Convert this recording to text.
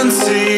and see.